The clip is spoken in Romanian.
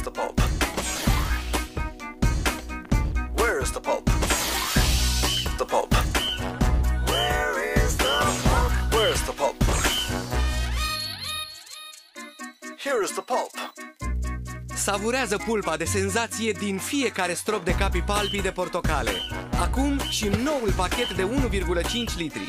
is the pulp? Where is the pulp? The pulp. Where is the pulp? Where is the pulp? Here is the pulp. Savurează pulpa de senzație din fiecare strop de capi palpi de portocale. Acum și noul pachet de 1,5 litri.